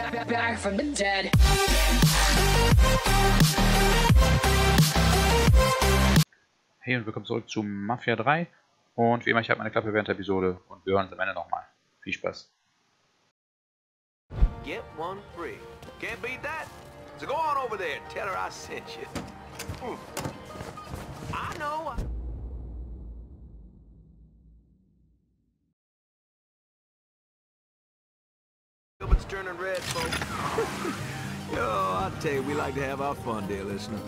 back, from the dead. Hey und willkommen zurück zu Mafia 3. Und wie immer, ich habe meine Klappe während der Episode und wir hören uns am Ende nochmal. Viel Spaß. Get one free. Can't beat that. So go on over there and tell her I sent you. Hmm. I know. It's turning red, folks. Yo, oh, I tell you, we like to have our fun, dear listener.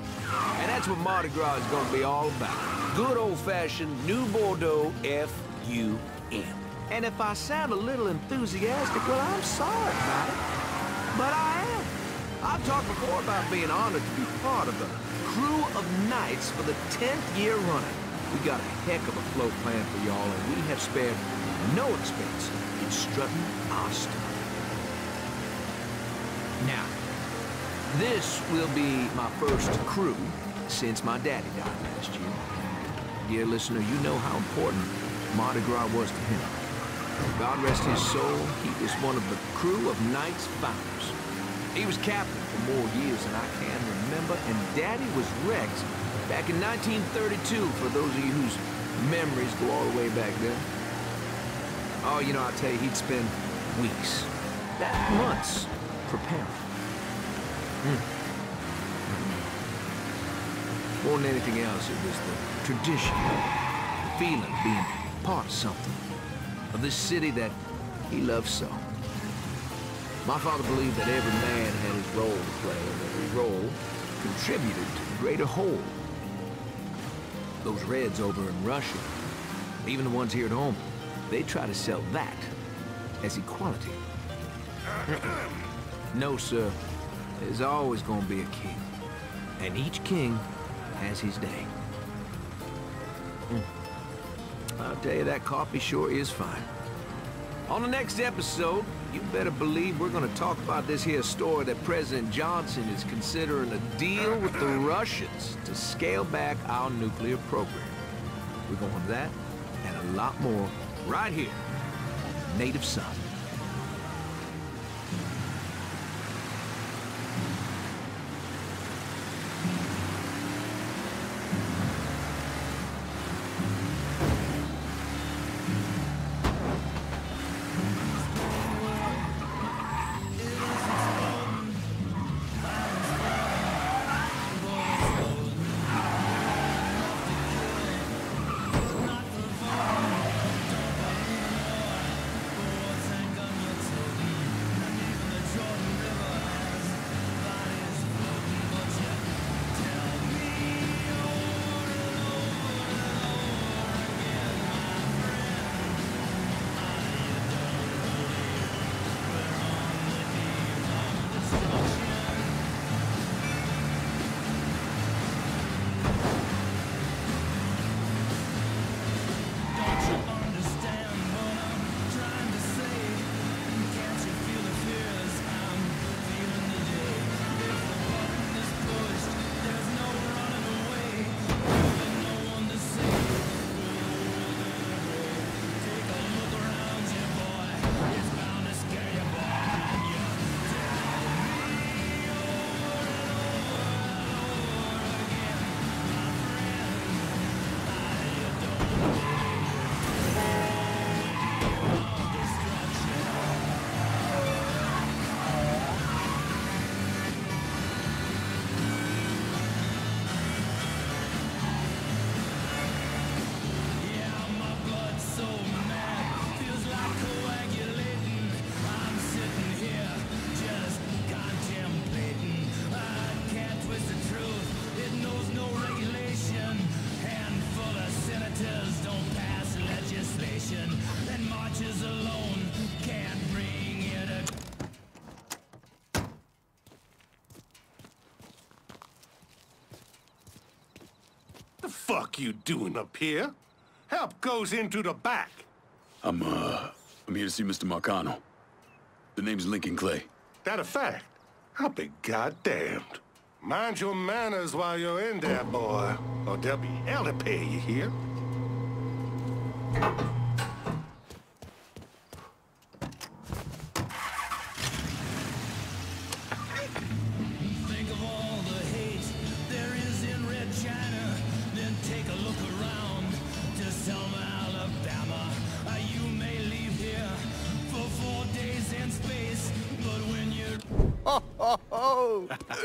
And that's what Mardi Gras is going to be all about. Good old-fashioned New Bordeaux F-U-M. And if I sound a little enthusiastic, well, I'm sorry about it. But I am. I've talked before about being honored to be part of the crew of knights for the 10th year running. We got a heck of a float plan for y'all, and we have spared no expense in strutting our stuff. Now, this will be my first crew since my daddy died last year. Dear listener, you know how important Mardi Gras was to him. God rest his soul, he was one of the crew of Knights founders. He was captain for more years than I can remember, and Daddy was Rex back in 1932, for those of you whose memories go all the way back then. Oh, you know, I'll tell you, he'd spend weeks, months, preparing. Hmm. Hmm. More than anything else, it was the tradition, the feeling of being part of something, of this city that he loved so. My father believed that every man had his role to play, and every role contributed to the greater whole. Those Reds over in Russia, even the ones here at home, they try to sell that as equality. no, sir. There's always gonna be a king. And each king has his day. Mm. I'll tell you, that coffee sure is fine. On the next episode, you better believe we're gonna talk about this here story that President Johnson is considering a deal with the Russians to scale back our nuclear program. We're going to that and a lot more right here on Native Son. Fuck you doing up here? Help goes into the back. I'm, uh, I'm here to see Mr. Marcano. The name's Lincoln Clay. That a fact? I'll be goddamned. Mind your manners while you're in there, boy, or there'll be hell to pay you here.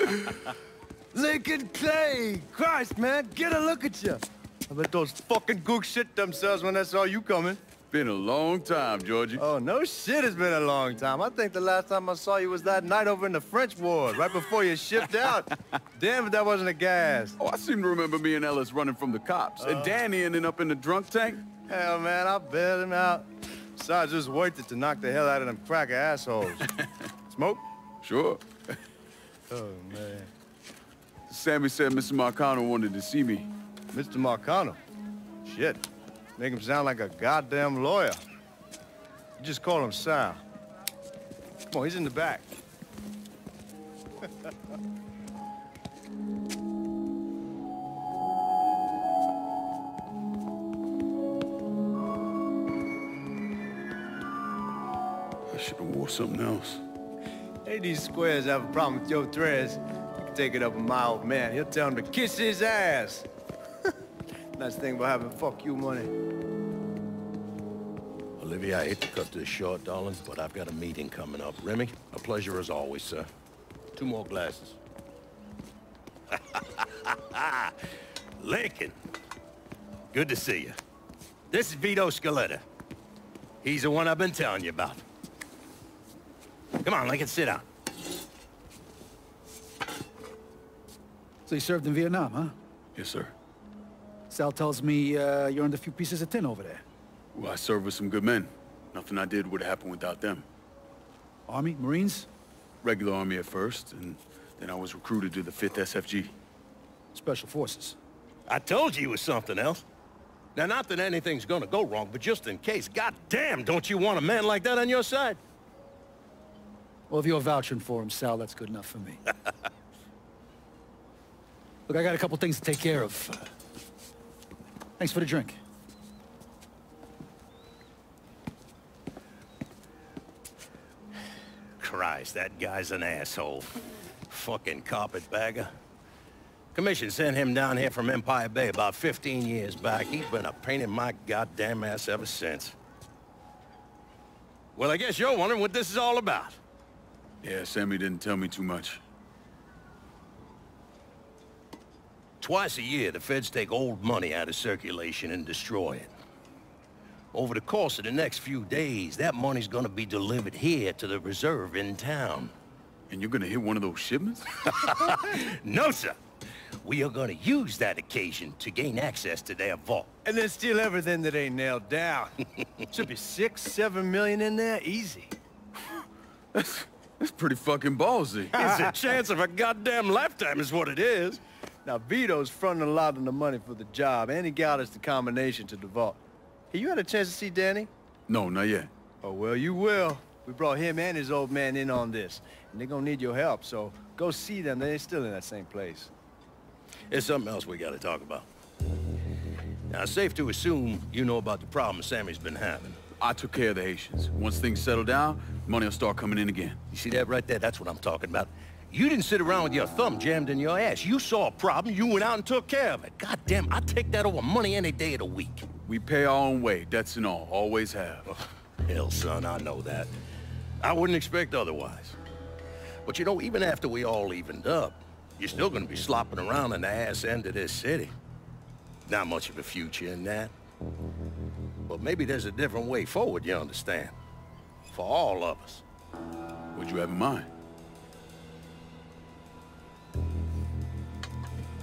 Lincoln Clay! Christ, man, get a look at you. I bet those fucking gooks shit themselves when they saw you coming. Been a long time, Georgie. Oh, no shit, it's been a long time. I think the last time I saw you was that night over in the French ward, right before you shipped out. Damn if that wasn't a gas. Oh, I seem to remember me and Ellis running from the cops. and uh. Danny ending up in the drunk tank. Hell, man, I bailed him out. Besides, just worth it to knock the hell out of them cracker assholes. Smoke? Sure. Oh, man. Sammy said Mr. Marcano wanted to see me. Mr. Marcano. Shit. Make him sound like a goddamn lawyer. You just call him Sal. Come on, he's in the back. I should have wore something else. Hey, these squares have a problem with your threads. You can take it up with my old man. He'll tell him to kiss his ass. nice thing about having fuck you money. Olivia, I hate to cut this short, darling, but I've got a meeting coming up. Remy, a pleasure as always, sir. Two more glasses. Lincoln. Good to see you. This is Vito Scaletta. He's the one I've been telling you about. Come on, Lincoln, sit down. So you served in Vietnam, huh? Yes, sir. Sal tells me uh, you're under a few pieces of tin over there. Well, I served with some good men. Nothing I did would have happened without them. Army? Marines? Regular Army at first, and then I was recruited to the 5th SFG. Special Forces. I told you it was something else. Now, not that anything's gonna go wrong, but just in case, goddamn, don't you want a man like that on your side? Well, if you're vouching for him, Sal, that's good enough for me. Look, I got a couple things to take care of. Thanks for the drink. Christ, that guy's an asshole. Fucking carpetbagger. Commission sent him down here from Empire Bay about 15 years back. He's been a pain in my goddamn ass ever since. Well, I guess you're wondering what this is all about. Yeah, Sammy didn't tell me too much. Twice a year, the feds take old money out of circulation and destroy it. Over the course of the next few days, that money's gonna be delivered here to the reserve in town. And you're gonna hit one of those shipments? No, sir. We are gonna use that occasion to gain access to their vault. And then steal everything that ain't nailed down. Should be six, seven million in there, easy. That's, that's pretty fucking ballsy. It's a chance of a goddamn lifetime is what it is. Now, Vito's fronting a lot of the money for the job, and he got us the combination to the vault. Hey, you had a chance to see Danny? No, not yet. Oh, well, you will. We brought him and his old man in on this, and they're gonna need your help, so go see them. They're still in that same place. There's something else we gotta talk about. Now, it's safe to assume you know about the problem Sammy's been having. I took care of the Haitians. Once things settle down, money will start coming in again. You see that right there? That's what I'm talking about. You didn't sit around with your thumb jammed in your ass. You saw a problem, you went out and took care of it. God damn, I'd take that over money any day of the week. We pay our own way, debts and all. Always have. Hell, son, I know that. I wouldn't expect otherwise. But you know, even after we all evened up, you're still gonna be slopping around in the ass end of this city. Not much of a future in that. But maybe there's a different way forward, you understand? For all of us. What'd you have in mind?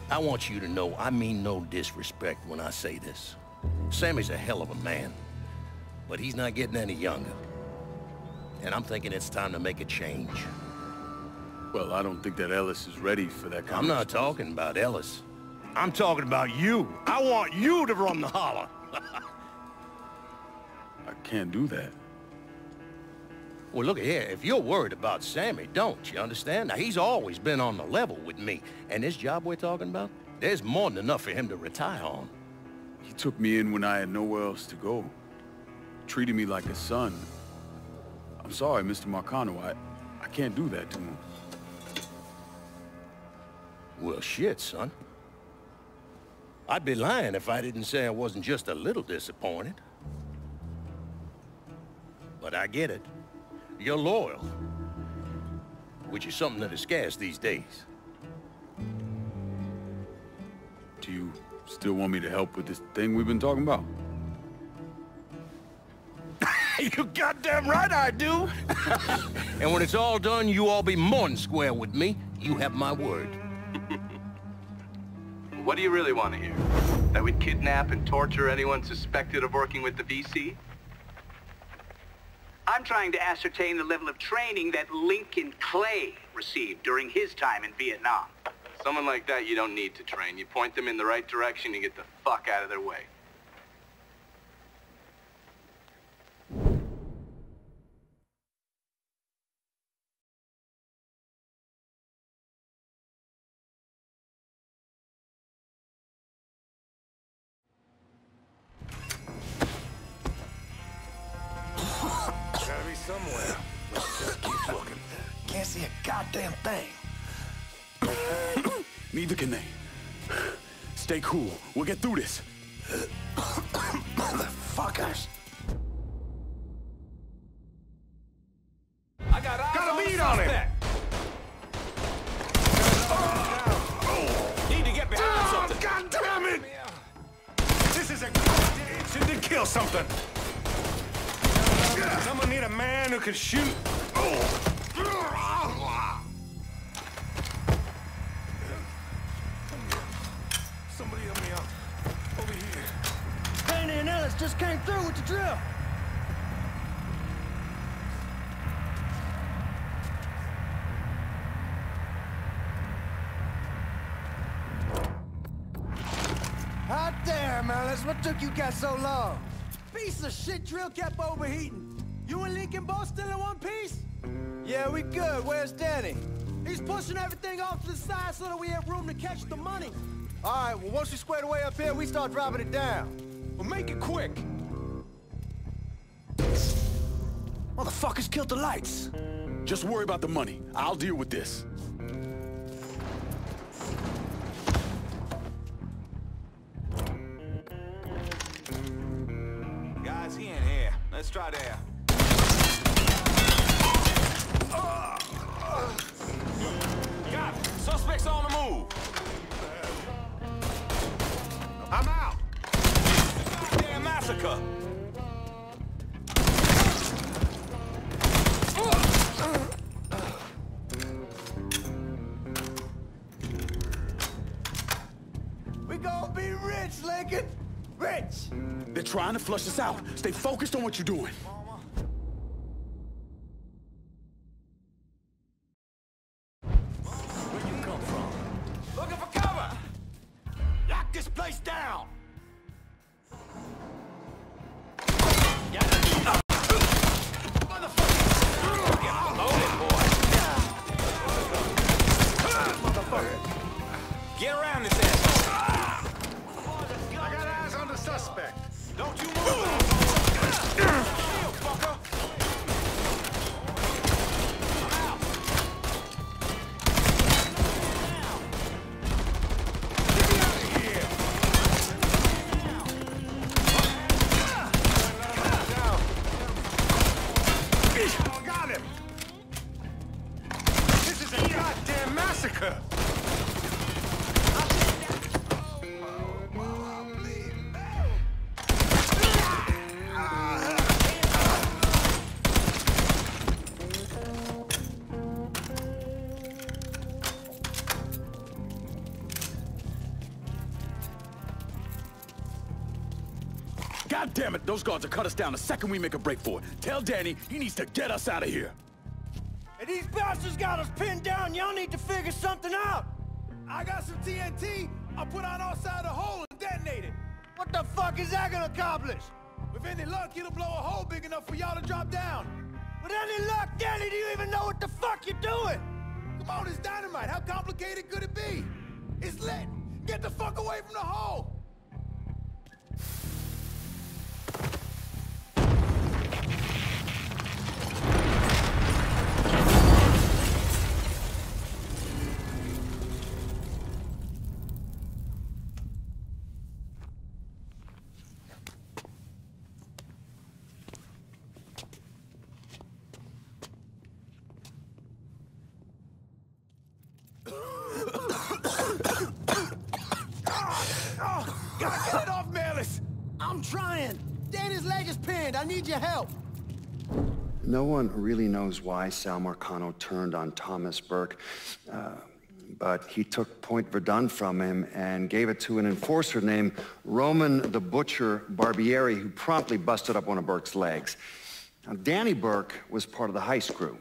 I want you to know I mean no disrespect when I say this. Sammy's a hell of a man, but he's not getting any younger. And I'm thinking it's time to make a change. Well, I don't think that Ellis is ready for that kind of I'm not talking about Ellis. I'm talking about you. I want you to run the holler. Can't do that. Well, look here, if you're worried about Sammy, don't, you understand? Now, he's always been on the level with me. And this job we're talking about, there's more than enough for him to retire on. He took me in when I had nowhere else to go. Treated me like a son. I'm sorry, Mr. Marcano. I, I can't do that to him. Well, shit, son. I'd be lying if I didn't say I wasn't just a little disappointed. But I get it. You're loyal. which is something that is scarce these days. Do you still want me to help with this thing we've been talking about? you goddamn right I do! and when it's all done, you all be more than square with me. You have my word. What do you really want to hear? That we'd kidnap and torture anyone suspected of working with the VC? I'm trying to ascertain the level of training that Lincoln Clay received during his time in Vietnam. Someone like that you don't need to train. You point them in the right direction, you get the fuck out of their way. Neither can they. Stay cool. We'll get through this. Motherfuckers. I got eyes Got a on the lead on him. suspect. Need to get behind Oh, something. God damn it! This is a goddamn itching to kill something. Someone need a man who can shoot. What took you guys so long? Piece of shit drill kept overheating. You and Lincoln both still in one piece? Yeah, we good. Where's Danny? He's pushing everything off to the side so that we have room to catch the money. All right, well, once we square away up here, we start dropping it down. Well, make it quick. Motherfuckers killed the lights. Just worry about the money. I'll deal with this. Got it. Suspects on the move. I'm out. Damn massacre. We gonna be rich, Lincoln. Rich. They're trying to flush us out. Stay focused on what you're doing. Damn it, those guards will cut us down the second we make a break for it. Tell Danny he needs to get us out of here. And these bastards got us pinned down. Y'all need to figure something out. I got some TNT. I'll put on our side of the hole and detonate it. What the fuck is that gonna accomplish? With any luck, it'll blow a hole big enough for y'all to drop down. With any luck, Danny, do you even know what the fuck you're doing? Come on, it's dynamite. How complicated could it be? It's lit. Get the fuck away from the hole. Help. No one really knows why Sal Marcano turned on Thomas Burke, uh, but he took Point Verdun from him and gave it to an enforcer named Roman the Butcher Barbieri, who promptly busted up one of Burke's legs. Now, Danny Burke was part of the heist crew.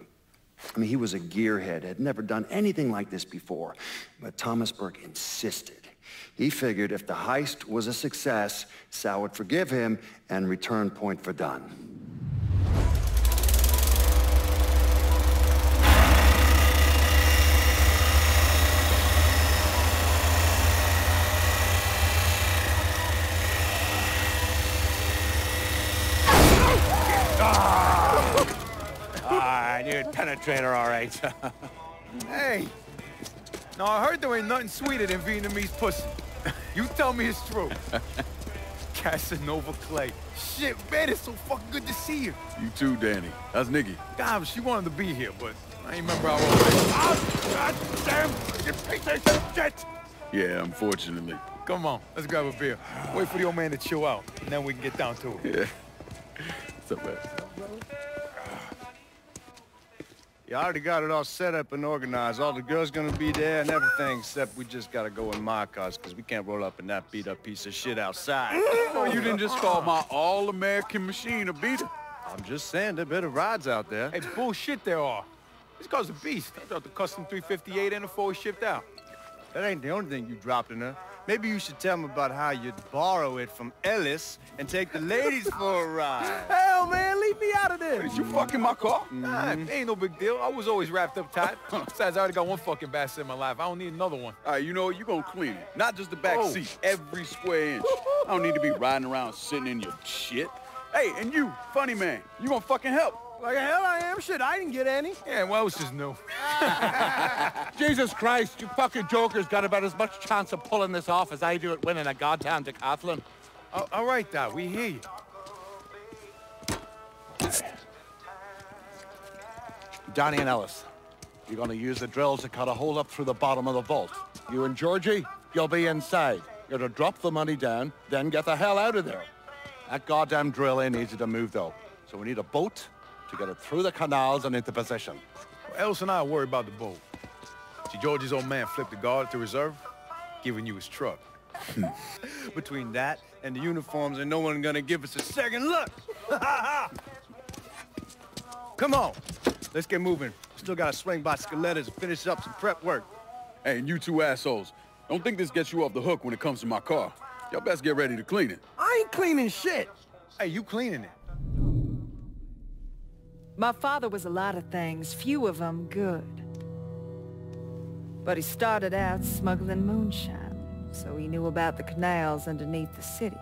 I mean, he was a gearhead, had never done anything like this before, but Thomas Burke insisted. He figured if the heist was a success, Sal would forgive him and return Point Verdun. Ah, I knew it'd penetrate her all right. Hey! Now, I heard there ain't nothing sweeter than Vietnamese pussy. You tell me it's true. Casanova Clay. Shit, man, it's so fucking good to see you. You too, Danny. That's Nikki. God, she wanted to be here, but I ain't remember how old ah, God damn! You piece of shit! Yeah, unfortunately. Come on, let's grab a beer. Wait for the old man to chill out, and then we can get down to it. Yeah. What's up, man? You already got it all set up and organized. All the girls gonna be there and everything, except we just gotta go in my cars, because we can't roll up in that beat-up piece of shit outside. Oh, you didn't just call my all-American machine a beater. I'm just saying, there better rides out there. Hey, bullshit there are. This car's a beast. I dropped the custom 358 in before we shipped out. That ain't the only thing you dropped in there. Maybe you should tell them about how you'd borrow it from Ellis and take the ladies for a ride. Hell, man, leave me out of this. Did you fucking my car? Nah, ain't no big deal. I was always wrapped up tight. Besides, I already got one fucking bastard in my life. I don't need another one. All right, you know what? You gonna clean it. Not just the back Oh. seat. Every square inch. I don't need to be riding around sitting in your shit. Hey, and you, funny man, you gonna fucking help. Like hell I am. Shit, I didn't get any. Yeah, well, it's just new. Jesus Christ, you fucking jokers got about as much chance of pulling this off as I do at winning a goddamn decathlon. all, all right, Doc, we hear you. Johnny and Ellis, you're gonna use the drills to cut a hole up through the bottom of the vault. You and Georgie, you'll be inside. You're to drop the money down, then get the hell out of there. That goddamn drill ain't easy to move though. So we need a boat to get it through the canals and into position. Ellis and I are worried about the boat. See, Georgie's old man flipped the guard at the reserve, giving you his truck. Hmm. Between that and the uniforms, and no one gonna give us a second look. Come on, let's get moving. Still gotta swing by Scaletta's and finish up some prep work. Hey, and you two assholes, don't think this gets you off the hook when it comes to my car. Y'all best get ready to clean it. I ain't cleaning shit. Hey, you cleaning it. My father was a lot of things, few of them good. But he started out smuggling moonshine, so he knew about the canals underneath the city,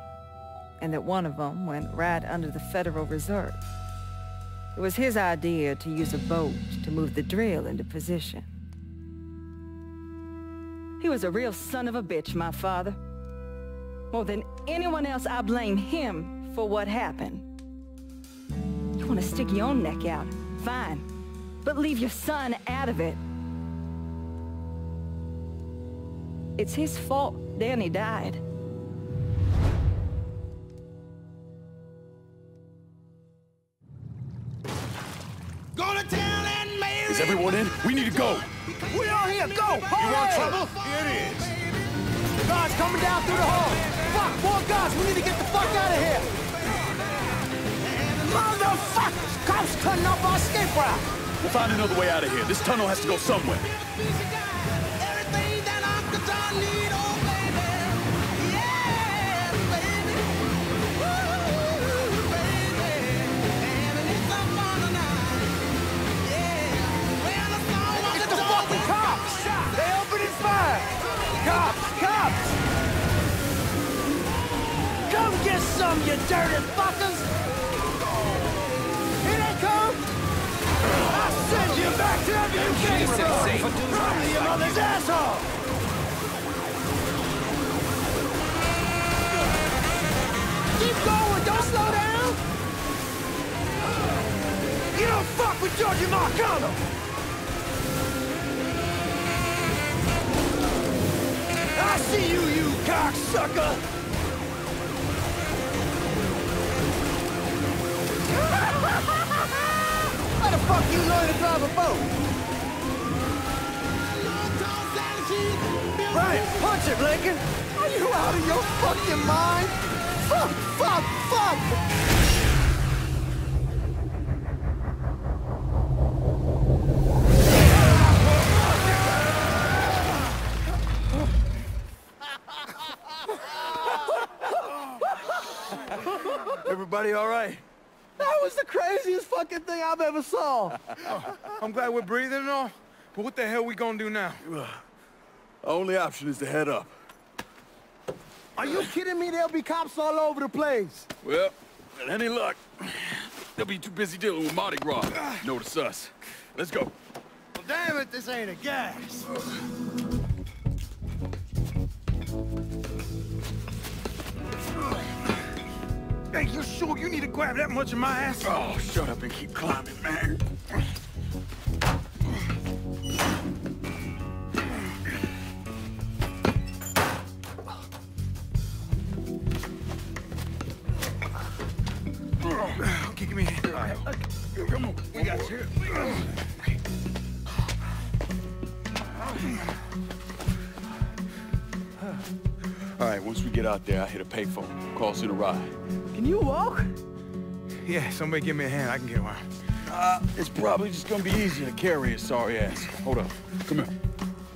and that one of them went right under the Federal Reserve. It was his idea to use a boat to move the drill into position. He was a real son of a bitch, my father. More than anyone else, I blame him for what happened. You want to stick your own neck out? Fine. But leave your son out of it. It's his fault Danny died. We need to go. We all here. Go. Hurry. You want trouble? Here it is. Guys coming down through the hall. Fuck, more guys. We need to get the fuck out of here. Motherfuckers! Cops cutting off our escape route. We'll find another way out of here. This tunnel has to go somewhere. Cops! Cops! Come get some, you dirty fuckers! Here they come! I send you back to wherever you came from! From your mother's asshole! Keep going, don't slow down! You don't fuck with Georgie Marcano! I see you, you cocksucker! How the fuck you learn to drive a boat? Right, punch it, Lincoln! Are you out of your fucking mind? Fuck, fuck, fuck! Everybody all right? That was the craziest fucking thing I've ever saw. Oh, I'm glad we're breathing and all, but what the hell we gonna do now? Only option is to head up. Are you kidding me? There'll be cops all over the place. Well, with any luck, they'll be too busy dealing with Mardi Gras. Notice us. Let's go. Well, damn it, this ain't a gas. Hey, you sure you need to grab that much of my ass? Oh, shut up and keep climbing, man. Out there, I hit a payphone. Call us in a ride. Can you walk? Yeah, somebody give me a hand. I can get one. Uh, it's probably just gonna be easier to carry his sorry ass. Hold up. Come here.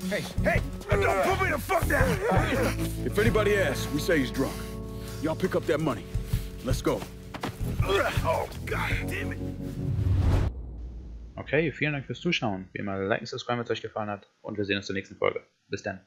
Hey, hey, don't put me the fuck down. If anybody asks, we say he's drunk. Y'all pick up that money. Let's go. Oh, god damn it. Okay, vielen Dank fürs Zuschauen. Wie immer, liken, subscriben, wenn es euch gefallen hat. Und wir sehen uns zur nächsten Folge. Bis dann.